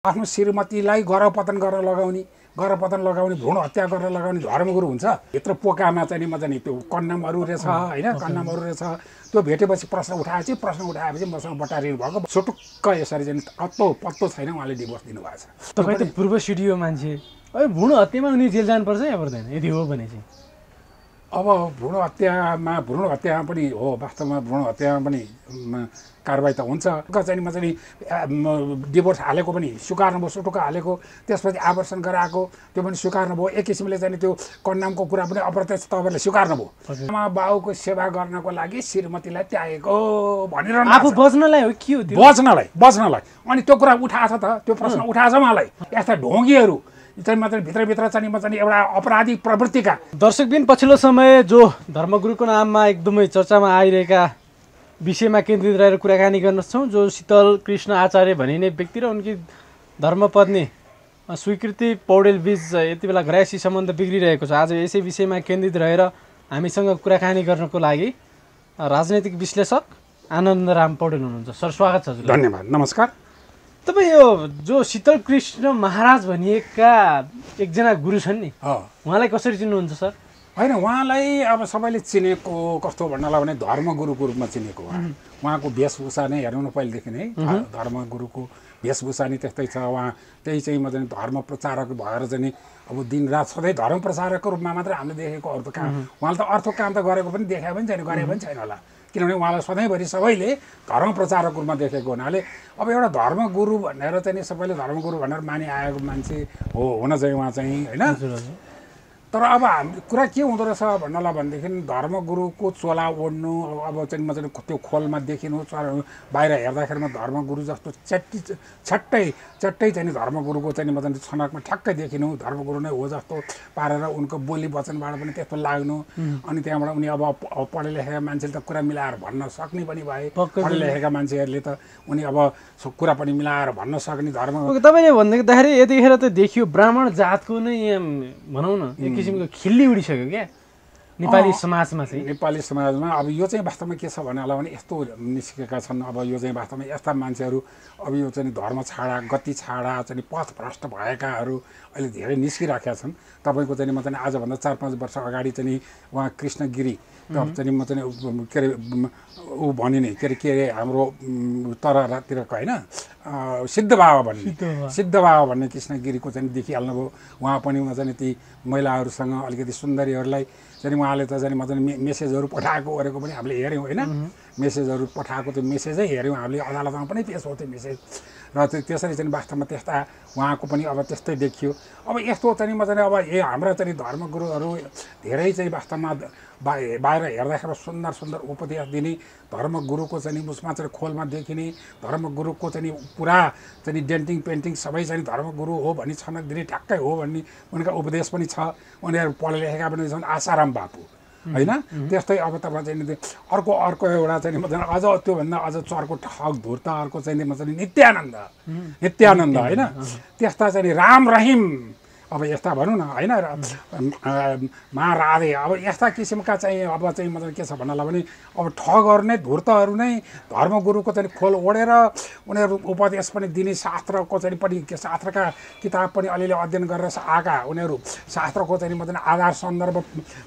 आफ्नो श्रीमतीलाई गरपतन गर्न लगाउने गरपतन लगाउने भ्रूण हत्या गर्न लगाउने धर्मगुरु हुन्छ। भित्र पोकामा चाहिँ नि म चाहिँ नि त्यो कन्नमहरू रहेछ होइन? कन्नमहरू रहेछ। त्यो भेटेपछि प्रश्न उठाएपछि प्रश्न उठाएपछि मसँग बटारिनु भएको सुटुक्क यसरी चाहिँ अत्तो पत्तो छैन उहाँले डिभोर्स दिनुभएको छ। तपाईँ त पूर्व सिडिओ मान्छे। अब भुँड हत्यामा उनी जेल जानुपर्छ या पर्दैन? यदि हो भने चाहिँ। अब भ्रूण हत्यामा भ्रूण हत्यामा पनि हो वास्तवमा भ्रूण हत्यामा पनि कारवाही त हुन्छ। चाहिँ नि म चाहिँ नि, आ, म, डिभोर्स हालेको पनि स्वीकार्नुभयो सुटुक्क हालेको त्यसपछि आवर्षण गराएको त्यो पनि स्वीकार्नुभयो एक किसिमले चाहिँ त्यो कन्यामको कुरा पनि अप्रत्यक्ष तपाईँहरूले स्वीकार्नुभयो आमा बाउको सेवा गर्नको लागि श्रीमतीलाई त्यागेको भनिरहनु आफू बच्नलाई हो के हो बच्नलाई बच्नलाई अनि त्यो कुरा उठाएको छ त त्यो प्रश्न उठाएको छ मलाई। यस्ता ढोङ्गीहरू चाहिँ मात्रै भित्रभित्र चाहिँ म चाहिँ एउटा अपराधी प्रवृत्तिका। दर्शकबिन पछिल्लो समय जो धर्मगुरुको नाममा एकदमै चर्चामा आइरहेका विषयमा केन्द्रित रहेर कुराकानी गर्न छौँ जो शीतल कृष्ण आचार्य भनिने व्यक्ति र उनकी धर्मपत्नी स्वीकृति पौडेल बिच यति बेला घरायसी सम्बन्ध बिग्रिरहेको छ। आज यसै विषयमा केन्द्रित रहेर हामीसँग कुराकानी गर्नको लागि राजनैतिक विश्लेषक आनन्दराम पौडेल हुनुहुन्छ। सर स्वागत छ धन्यवाद। नमस्कार। तपाईँ यो जो शीतल कृष्ण महाराज भनिएका एकजना गुरु छन् नि हो उहाँलाई कसरी चिन्नुहुन्छ सर? होइन उहाँलाई अब सबैले चिनेको कस्तो भन्नलाई भने धर्मगुरुको रूपमा चिनेको उहाँ। उहाँको वेशभूषा नै हेर्नु न पहिलेदेखि नै। धर्मगुरुको वेशभूषा नै त्यस्तै छ। उहाँ त्यही चाहिँ म चाहिँ धर्म प्रचारक भएर चाहिँ अब दिनरात सधैँ धर्म प्रचारकको रूपमा मात्रै हामीले देखेको अरू त काम उहाँले त अर्को काम त गरेको पनि देखाएको पनि छैन गरेको पनि छैन होला। किनभने उहाँलाई सधैँभरि सबैले धर्म प्रचारक रूपमा देखेको हुनाले अब एउटा धर्मगुरु भनेर चाहिँ नि सबैले धर्मगुरु भनेर मानि आएको मान्छे हो हुन चाहिँ उहाँ चाहिँ होइन? तर अब हामी कुरा के हुँदो रहेछ भन्नलाई भनेदेखि धर्मगुरुको चोला ओढ्नु अब चाहिँ म चाहिँ त्यो खोलमा देखिनु बाहिर हेर्दाखेरिमा धर्मगुरु जस्तो चट्टी छट्टै चट्टै चाहिँ धर्मगुरुको चाहिँ नि म चाहिँ छनकमा ठ्याक्कै देखिनु धर्मगुरु नै हो जस्तो पारेर उनको बोली वचनबाट पनि त्यस्तो लाग्नु। अनि त्यहाँबाट उनी अब पढे लेखेका मान्छेले त कुरा मिलाएर भन्न सक्ने पनि भए। पढे लेखेका मान्छेहरूले त उनी अब कुरा पनि मिलाएर भन्न सक्ने धर्म तपाईँले भन्दाखेरि यतिखेर त देखियो ब्राह्मण जातको नै यहाँ भनौँ न। किसिमको खिल्ली उडिसक्यो क्या? नेपाली समाजमा चाहिँ। नेपाली समाजमा अब यो चाहिँ वास्तवमा के छ भने होला भने यस्तो निस्केका छन्। अब यो चाहिँ वास्तवमा यस्ता मान्छेहरू अब यो चाहिँ धर्म छाडा गति छाडा चाहिँ पथ भ्रष्ट भएकाहरू अहिले धेरै निस्किराखेका छन्। तपाईँको चाहिँ म चाहिँ आजभन्दा चार पाँच वर्ष अगाडि चाहिँ उहाँ कृष्ण गिरी त चाहिँ म चाहिँ के अरे ऊ भनिने के अरे के अरे हाम्रो तरतिरको होइन सिद्ध बाबा भन्ने। सिद्ध बाबा। भन्ने कृष्ण गिरीको चाहिँ देखिहाल्नुभयो उहाँ पनि उहाँ चाहिँ ती महिलाहरूसँग अलिकति सुन्दरीहरूलाई चाहिँ उहाँले त चाहिँ म चाहिँ मे- मेसेजहरू पठाएको गरेको पनि हामीले हेऱ्यौँ होइन? मेसेजहरू पठाएको त्यो मेसेजै हेऱ्यौँ हामीले। अदालतमा पनि पेस हो त्यो मेसेज र त्यो त्यसरी चाहिँ वास्तवमा त्यस्ता उहाँको पनि अब त्यस्तै देखियो। अब यस्तो चाहिँ म चाहिँ अब ए हाम्रा चाहिँ धर्मगुरुहरू धेरै चाहिँ वास्तवमा बाहिर हेर्दाखेरि सुन्दर सुन्दर उपदेश दिने धर्मगुरुको चाहिँ उसमा चाहिँ खोलमा देखिने धर्मगुरुको चाहिँ पुरा चाहिँ डेन्टिङ पेन्टिङ सबै चाहिँ धर्मगुरु हो भनी छनक दिने ठ्याक्कै हो भन्ने उनका उपदेश पनि छ। उनीहरू पढे लेखेका पनि छन् आसाराम बापू। होइन त्यस्तै अब तपाईँ चाहिँ अर्को अर्को एउटा चाहिँ नि म चाहिँ अझ त्योभन्दा अझ चर्को ठग धुर्त अर्को चाहिँ नि म चाहिँ नित्यानन्द नित्यानन्द होइन त्यस्ता चाहिँ राम रहिम। अब यस्ता भनौँ न होइन महाराधे अब यस्ता किसिमका चाहिँ अब चाहिँ मतलब के छ भन्नलाई भने अब ठगहरू नै धुर्तहरू नै धर्मगुरुको चाहिँ खोल ओढेर उनीहरू उपदेश पनि दिने शास्त्रको चाहिँ पनि के शास्त्रका किताब पनि अलिअलि अध्ययन गरेर आएका उनीहरू शास्त्रको चाहिँ मतलब आधार सन्दर्भ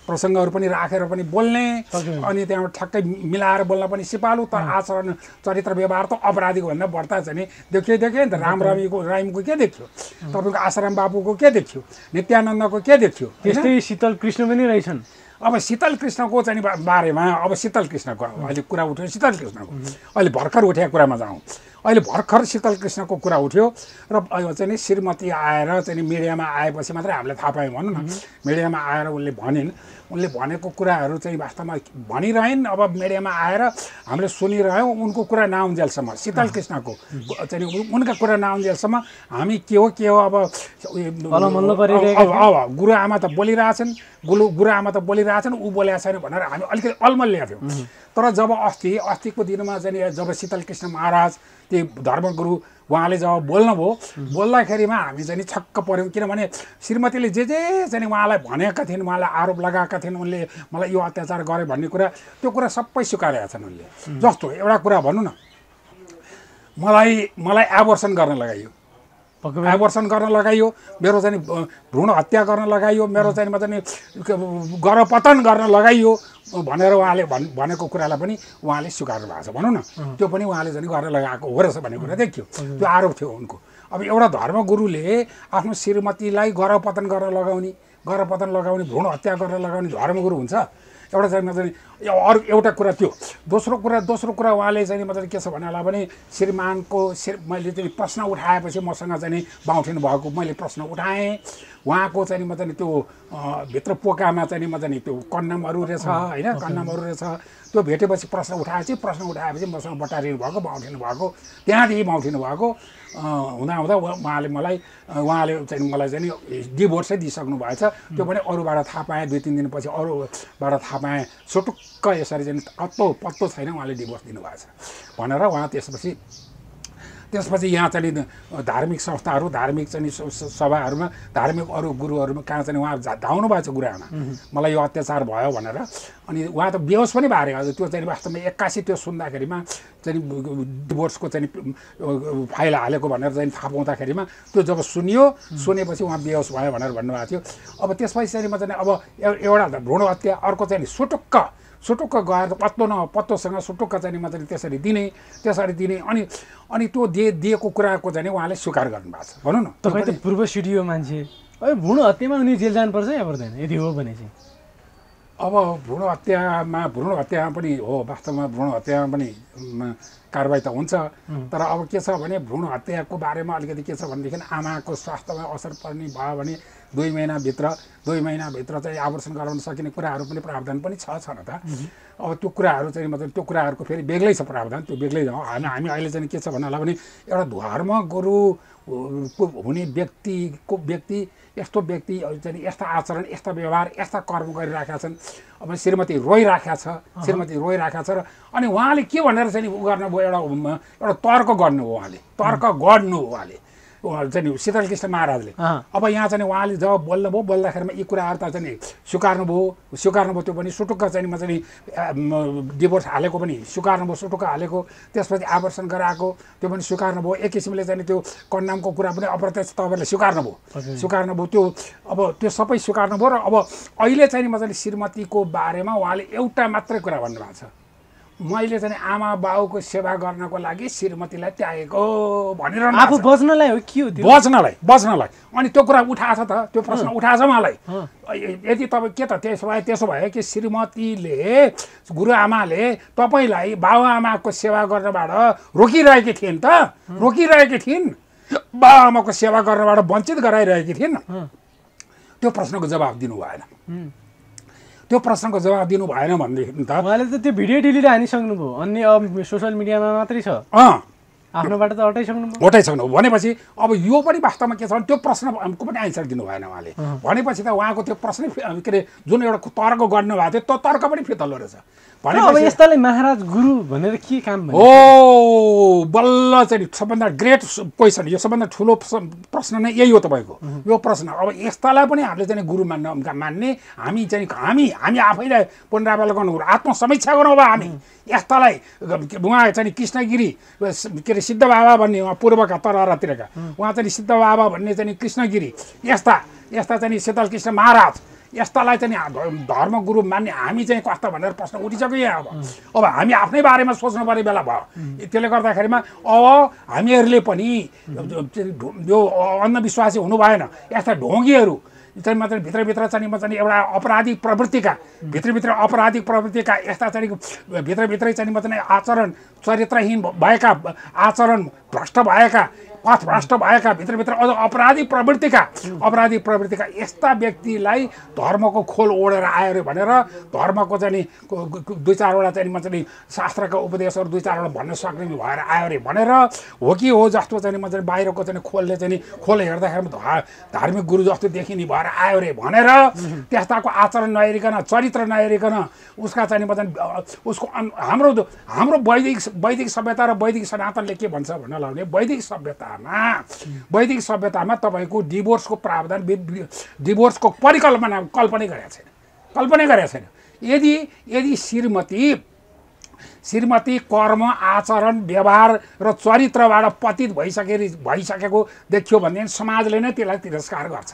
प्रसङ्गहरू पनि राखेर पनि बोल्ने अनि त्यहाँबाट ठ्याक्कै मिलाएर बोल्न पनि सिपालु तर आचरण चरित्र व्यवहार त अपराधीको भन्दा बढ्ता चाहिँ नि देखियो देखियो नि त राम रविको राइमको के देखियो तपाईँको आसाराम बाबुको के देखियो नित्यानन्दको के देखियो? त्यस्तै शीतल कृष्ण पनि रहेछन्। अब शीतल कृष्णको चाहिँ बारेमा अब शीतल कृष्णको अहिले कुरा उठ्यो शीतल कृष्णको। अहिले भर्खर उठेको कुरामा जाउँ। अहिले भर्खर शीतल कृष्णको कुरा उठ्यो र चाहिँ नि श्रीमती आएर चाहिँ मिडियामा आएपछि मात्रै हामीले थाहा पायौँ भनौँ न। मिडियामा आएर उनले भनिन्। उनले भनेको कुराहरू चाहिँ वास्तवमा भनिरहन्। अब मिडियामा आएर हामीले सुनिरह्यौँ उनको कुरा नआउन्जेलसम्म। शीतल कृष्णको चाहिँ उनका कुरा नआउन्जेलसम्म हामी के हो के हो अब अब गुरुआमा त बोलिरहेछन् गुरु गुरुआमा त बोलिरहेछन् ऊ बोलेको छैन भनेर हामी अलिकति अल्मलिएका थियौँ। तर जब अस्ति अस्तिको दिनमा चाहिँ जब शीतल कृष्ण महाराज ती धर्मगुरु उहाँले जब बोल्नुभयो बोल्दाखेरिमा हामी चाहिँ नि छक्क पऱ्यौँ। किनभने श्रीमतीले जे जे चाहिँ उहाँलाई भनेका थिइन् उहाँलाई आरोप लगाएका थिइन् उनले मलाई यो अत्याचार गरे भन्ने कुरा त्यो कुरा सबै स्वीकारेका छन् उनले। जस्तो एउटा कुरा भनौँ न। मलाई मलाई एबोर्सन गर्न लगाइयो। आवर्षण गर्न लगाइयो मेरो चाहिँ भ्रूण हत्या गर्न लगाइयो मेरो चाहिँ म चाहिँ गरपतन गर्न लगाइयो भनेर उहाँले भन् भनेको कुरालाई पनि उहाँले स्वीकार्नु भएको छ। भनौँ न त्यो पनि उहाँले चाहिँ गर्न लगाएको हो रहेछ भन्ने कुरा देखियो। त्यो आरोप थियो उनको। अब एउटा धर्मगुरुले आफ्नो श्रीमतीलाई गरपतन गर्न लगाउने गरपतन लगाउने भ्रूण हत्या गर्न लगाउने धर्मगुरु हुन्छ। एउटा चाहिँ अरू एउटा कुरा त्यो दोस्रो कुरा दोस्रो कुरा उहाँले चाहिँ मतलब के छ भन्नलाई भने श्रीमानको श्री मैले चाहिँ प्रश्न उठाएपछि मसँग चाहिँ बाउठिनु भएको मैले प्रश्न उठाएँ। उहाँको चाहिँ मतलब त्यो भित्र पोकामा चाहिँ म चाहिँ त्यो कन्नमहरू रहेछ होइन कन्नमहरू रहेछ। त्यो भेटेपछि प्रश्न उठाएपछि प्रश्न उठाएपछि मसँग बटारिनु भएको बाउठिनु भएको त्यहाँदेखि बाउठिनु भएको। हुँदा हुँदा उहाँ- उहाँले मलाई उहाँले चाहिँ मलाई चाहिँ डिभोर्सै दिइसक्नु भएछ। त्यो पनि अरूबाट थाहा पाएँ दुई तिन दिनपछि अरूबाट थाहा पाएँ सुटुक्क यसरी चाहिँ अत्तो पत्तो छैन उहाँले डिभोर्स दिनुभएछ भनेर उहाँ त्यसपछि त्यसपछि यहाँ चाहिँ धार्मिक संस्थाहरू धार्मिक चाहिँ सभाहरूमा धार्मिक अरू गुरुहरूमा कहाँ चाहिँ उहाँ धाउनु भएको छ गुरुआमा मलाई यो अत्याचार भयो भनेर। अनि उहाँ त बेहोस पनि भएर हजुर त्यो चाहिँ वास्तवमा एक्कासी त्यो सुन्दाखेरिमा चाहिँ डिभोर्सको चाहिँ फाइल हालेको भनेर चाहिँ थाहा पाउँदाखेरिमा त्यो जब सुनियो सुनेपछि उहाँ बेहोस भयो भनेर भन्नुभएको थियो। अब त्यसपछि चाहिँ म चाहिँ अब एउ- एउटा भ्रूण हत्या अर्को चाहिँ सुटुक्क सुटुक्क गएर पत्तो न पत्तोसँग सुटुक्क चाहिँ म चाहिँ त्यसरी दिने त्यसरी दिने अनि अनि त्यो दिए दिएको कुराको चाहिँ उहाँले स्वीकार गर्नुभएको छ। भनौँ न। तपाईँ त पूर्व सिडिओ मान्छे। अब भ्रूण हत्यामा उनी जेल जानुपर्छ या पर्दैन? यदि हो भने चाहिँ। अब भ्रूण हत्यामा भ्रूण हत्यामा पनि हो वास्तवमा भ्रूण हत्यामा पनि कारवाही त हुन्छ। तर अब के छ भने भ्रूण हत्याको बारेमा अलिकति के छ भनेदेखि आमाको स्वास्थ्यमा असर पर्ने भयो भने दुई महिनाभित्र दुई महिनाभित्र चाहिँ आवर्षण गराउन सकिने कुराहरू पनि प्रावधान पनि छ छ न त। अब त्यो कुराहरू चाहिँ मतलब त्यो कुराहरूको फेरि बेग्लै छ प्रावधान त्यो बेग्लै हामी हामी अहिले चाहिँ के छ भन्नलाई भने एउटा धर्मगुरु को हुने व्यक्तिको व्यक्ति यस्तो व्यक्ति चाहिँ यस्ता आचरण यस्ता व्यवहार यस्ता कर्म गरिराखेका छन्। अब श्रीमती रोइराखेका छ श्रीमती रोइराखेका छ र अनि उहाँले के भनेर चाहिँ उ गर्नुभयो एउटा एउटा तर्क गर्नु हो उहाँले तर्क गर्नु हो उहाँले। उहाँ चाहिँ कृष्ण महाराजले। अब यहाँ चाहिँ उहाँले जब बोल्नुभयो बोल्दाखेरिमा यी कुराहरू त चाहिँ स्वीकार्नुभयो स्वीकार्नुभयो त्यो पनि सुटुक्क चाहिँ म चाहिँ डिभोर्स हालेको पनि स्वीकार्नुभयो सुटुक्क हालेको त्यसपछि आवर्षण गराएको त्यो पनि स्वीकार्नुभयो एक किसिमले चाहिँ त्यो कन्नामको कुरा पनि अप्रत्यक्ष तपाईँहरूले स्वीकार्नुभयो। स्वीकार्नुभयो त्यो अब त्यो सबै स्वीकार्नुभयो र अब अहिले चाहिँ मजाले श्रीमतीको बारेमा उहाँले एउटा मात्रै कुरा भन्नुभएको छ मैले चाहिँ आमा बाउको सेवा गर्नको लागि श्रीमतीलाई त्यागेको भएको आफू। बच्नलाई हो के हो बच्नलाई बच्नलाई अनि त्यो कुरा उठाएको छ त त्यो प्रश्न उठाएको छ मलाई। यदि तपाईँ के त त्यसो भए त्यसो भयो कि श्रीमतीले गुरुआमाले तपाईँलाई बाबुआमाको सेवा गर्नबाट रोकिरहेकी थिइन् त रोकिरहेकी थिइन् बाबुआमाको सेवा गर्नबाट वञ्चित गराइरहेकी थिइन्। त्यो प्रश्नको जवाब दिनु भएन। त्यो प्रश्नको जवाब दिनु भएन भनेदेखि त उहाँले त त्यो भिडियो डिलिट हानिसक्नुभयो। अन्य अब सोसियल मिडियामा मात्रै छ। अँ। आफ्नोबाट त भनेपछि अब यो पनि वास्तवमा के छ भने त्यो प्रश्नको पनि एन्सर दिनु भएन उहाँले। भनेपछि त उहाँको त्यो प्रश्न के अरे जुन एउटा तर्क गर्नुभएको थियो त्यो तर्क पनि फितल्लो रहेछ। तर अब यस्तालाई महाराज गुरु भनेर के काम भने ओ बल्ल चाहिँ सबभन्दा ग्रेट क्वेसन यो सबभन्दा ठुलो प्रश्न नै यही हो तपाईँको यो प्रश्न। अब यस्तालाई पनि हामीले चाहिँ गुरु मान्न मान्ने हामी चाहिँ हामी हामी आफैलाई पुनरावलोकन गरौँ आत्मसमीक्षा गरौँ अब हामी। यस्तालाई उहाँ चाहिँ कृष्णगिरी के अरे सिद्ध बाबा भन्ने उहाँ पूर्वका तरतिरका उहाँ चाहिँ सिद्ध बाबा भन्ने चाहिँ कृष्णगिरी। यस्ता यस्ता चाहिँ शीतल कृष्ण महाराज। यस्तालाई चाहिँ धर्मगुरु मान्ने हामी चाहिँ कस्ता भनेर प्रश्न उठिसक्यो यहाँ अब। अब हामी आफ्नै बारेमा सोच्नु पर्ने बेला भयो। त्यसले गर्दाखेरिमा अब हामीहरूले पनि यो अन्धविश्वासी हुनु भएन। यस्ता ढोङ्गीहरू चाहिँ मात्रै भित्रभित्र चाहिँ म चाहिँ एउटा अपराधिक प्रवृत्तिका भित्रभित्र अपराधिक प्रवृत्तिका यस्ता चाहिँ भित्रभित्रै चाहिँ म चाहिँ आचरण चरित्रहीन भएका आचरण भ्रष्ट भएका पथ भ्रष्ट भएका भित्रभित्र अझ अपराधिक प्रवृत्तिका अपराधिक प्रवृत्तिका यस्ता व्यक्तिलाई धर्मको खोल ओढेर आयो अरे भनेर धर्मको चाहिँ दुई चारवटा चाहिँ म चाहिँ शास्त्रका उपदेशहरू दुई चारवटा भन्न सक्ने भएर आयो अरे भनेर हो कि हो जस्तो चाहिँ म चाहिँ बाहिरको चाहिँ खोलले चाहिँ खोल हेर्दाखेरि धार्मिक गुरु जस्तो देखिने भएर आयो अरे भनेर त्यस्ताको आचरण नहेरिकन चरित्र नहेरिकन उसका चाहिँ म चाहिँ उसको हाम्रो हाम्रो वैदिक वैदिक सभ्यता र वैदिक सनातनले के भन्छ भन्नलाई भने वैदिक सभ्यतामा। वैदिक सभ्यतामा तपाईँको डिभोर्सको प्रावधान डिभोर्सको परिकल्पना कल्पनै गरेका छैन। कल्पनै गरेका छैन। यदि यदि श्रीमती श्रीमती कर्म आचरण व्यवहार र चरित्रबाट पतित भइसके भइसकेको देखियो भनेदेखि समाजले नै त्यसलाई तिरस्कार गर्छ।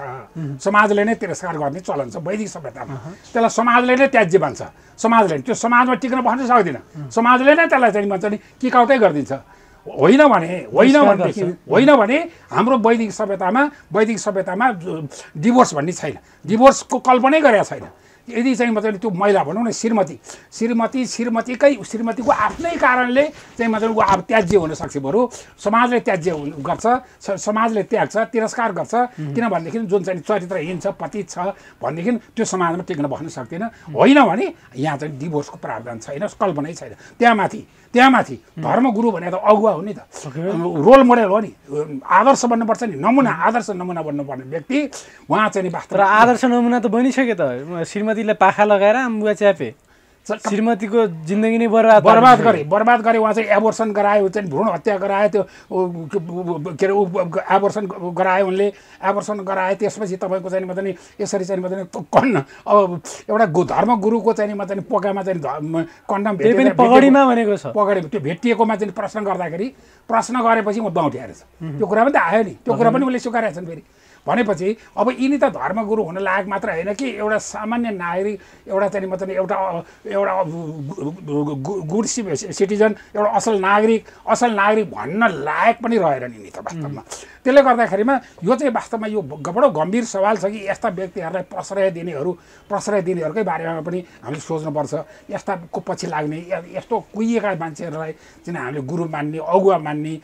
समाजले नै तिरस्कार गर्ने चलन छ वैदिक सभ्यतामा। त्यसलाई समाजले नै त्याज्य भन्छ समाजले त्यो समाजमा टिक्न भन्न सक्दैन। समाजले नै त्यसलाई चाहिँ भन्छ नि किकाउटै गरिदिन्छ। होइन भने होइन भनेदेखि। होइन भने हाम्रो वैदिक सभ्यतामा वैदिक सभ्यतामा डिभोर्स भन्ने छैन। डिभोर्सको कल्पनै गरेका छैन। यदि चाहिँ मतलब त्यो महिला भनौँ न श्रीमती श्रीमती श्रीमतीकै श्रीमतीको आफ्नै कारणले चाहिँ मतलब ऊ अब त्याज्य हुनसक्छ बरु। समाजले त्याज्य गर्छ समाजले त्याग्छ तिरस्कार गर्छ। किनभनेदेखि जुन चाहिँ चरित्रहीन छ पतित छ भनेदेखि त्यो समाजमा टिक्न बस्न सक्दैन। होइन भने यहाँ चाहिँ डिभोर्सको प्रावधान छैन कल्पनै छैन। त्यहाँ माथि त्यहाँ माथि धर्मगुरु भने त अगुवा हो नि त। रोल मोडल हो नि। आदर्श बन्नुपर्छ नि। नमुना आदर्श नमुना बन्नुपर्ने व्यक्ति उहाँ चाहिँ नि वास्तव आदर्श नमुना त बनिसक्यो त। श्रीमतीलाई पाखा लगाएर आम्बुवा च्यापे। श्रीमतीको जिन्दगी नै बर्बाद बर्बाद। गरे बर्बाद गरे उहाँ चाहिँ एबोर्सन गरायो चाहिँ भ्रूण हत्या गरायो त्यो के अरे एबोर्सन गरायो उनले। एबोर्सन गरायो त्यसपछि तपाईँको चाहिँ मतलब यसरी चाहिँ मतलब कन्न। अब एउटा गु धर्मगुरुको चाहिँ मतलब पोकामा चाहिँ कन्डम पगडीमा भनेको छ। पगडी त्यो भेटिएकोमा चाहिँ प्रश्न गर्दाखेरि प्रश्न गरेपछि म बाउठ्याएछ त्यो कुरा पनि त आयो नि। त्यो कुरा पनि उसले स्वीकारेका छन् फेरि। भनेपछि अब यिनी त धर्मगुरु हुन लायक मात्र होइन कि एउटा सामान्य नागरिक एउटा चाहिँ मतलब एउटा एउटा गुड सिटिजन एउटा असल नागरिक असल नागरिक भन्न लायक पनि रहेन नि त वास्तवमा। त्यसले गर्दाखेरिमा यो चाहिँ वास्तवमा यो बडो गम्भीर सवाल छ कि यस्ता व्यक्तिहरूलाई प्रश्रय दिनेहरू प्रश्रय दिनेहरूकै बारेमा पनि हामीले सोच्नुपर्छ। यस्ताको पछि लाग्ने यस्तो कुहिएका मान्छेहरूलाई चाहिँ हामीले गुरु मान्ने अगुवा मान्ने मान्ने,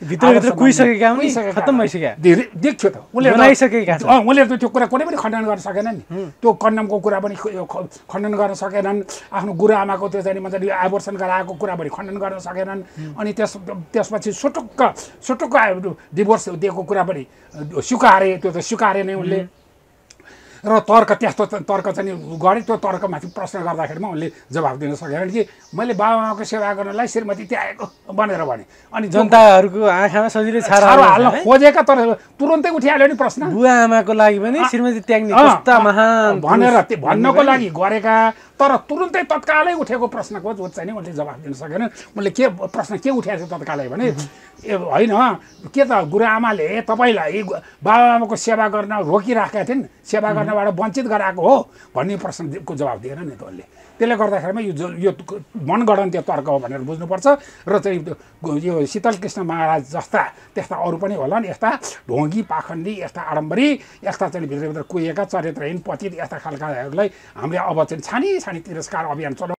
नि, कुहिसकेका खत्तम हुन्। भइसकेका। धेरै- देख्यो त। उसले बनाइसकेका त त्यो कुरा कुनै पनि खण्डन गर्न सकेन नि। त्यो कन्डमको कुरा पनि खण्डन गर्न सकेनन्। आफ्नो गुरुआमाको त्यो चाहिँ मतलब एबोर्सन गराएको कुरा पनि खण्डन गर्न सकेनन्। अनि त्यस त्यसपछि सुटुक्क सुटुक्क डिभोर्स दिएको कुरा पनि स्वीकारे त्यो त स्वीकारे नै उनले। र तर्क त्यस्तो तर्क चाहिँ गरे। त्यो तर्कमाथि प्रश्न गर्दाखेरिमा उनले जवाब दिन सकेन कि मैले बाबाआमाको सेवा गर्नलाई श्रीमती त्यागेको भनेर भने। अनि जनताहरूको आँखामा सजिलै हाल्न? खोजेका तर तुरन्तै उठिहाल्यो नि प्रश्न। बुवा आमाको लागि पनि श्रीमती त्याग्ने भनेर भन्नको लागि गरेका तर तुरुन्तै तत्कालै उठेको प्रश्नको चाहिँ नि उनले जवाफ दिन सकेन। उनले के प्रश्न के उठाएको थियो तत्कालै भने ए होइन के त गुरुआमाले तपाईँलाई बाबाआमाको सेवा गर्न रोकिराखेका थिइन्? सेवा गर्नबाट वञ्चित गराएको हो भन्ने प्रश्नको जवाब दिएन नि त उनले त्यसले गर्दाखेरिमा यो यो मनगढन्त्य तर्क हो भनेर बुझ्नुपर्छ र चाहिँ त्यो यो शीतल कृष्ण महाराज जस्ता त्यस्ता अरू पनि होलान् यस्ता ढोङ्गी पाखण्डी यस्ता आडम्बरी यस्ता चाहिँ भित्रभित्र कुहिएका चरित्रहीन पतित यस्ता खालकाहरूलाई हामीले अब चाहिँ छानी छानी तिरस्कार अभियान चलाउँ